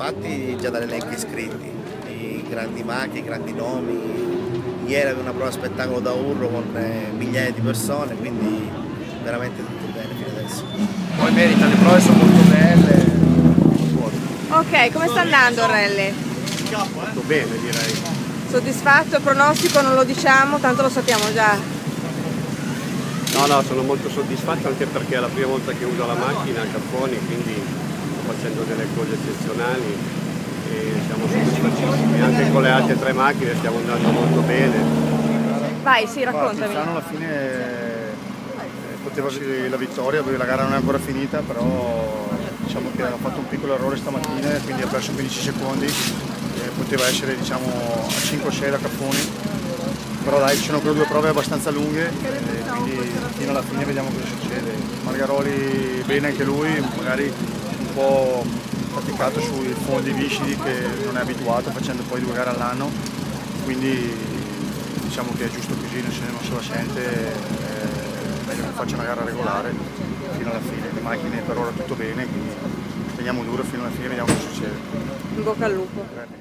parti già dall'elenco iscritti, i grandi macchi, i grandi nomi. Ieri avevo una prova spettacolo da Urro con eh, migliaia di persone, quindi veramente tutto bene fino adesso. Poi merita, le prove sono molto belle. Ok, come sta andando rally? Molto bene direi. Soddisfatto? Pronostico non lo diciamo, tanto lo sappiamo già. No, no, sono molto soddisfatto anche perché è la prima volta che uso la macchina a Capponi, quindi facendo delle cose eccezionali e siamo soddisfattissimi. Anche con le altre tre macchine stiamo andando molto bene. Vai, sì, Guarda, raccontami. Tiziano alla fine eh, poteva avere la vittoria, perché la gara non è ancora finita, però diciamo che ha fatto un piccolo errore stamattina e quindi ha perso 15 secondi, eh, poteva essere diciamo, a 5-6 da Capponi, però dai ci sono quelle due prove abbastanza lunghe e quindi fino alla fine vediamo cosa succede. Margaroli bene anche lui, magari po' faticato sui fondi viscidi che non è abituato facendo poi due gare all'anno, quindi diciamo che è giusto così, non se, non se la sente, è meglio che faccia una gara regolare fino alla fine, le macchine per ora tutto bene, quindi teniamo duro fino alla fine, vediamo cosa succede. In bocca al lupo.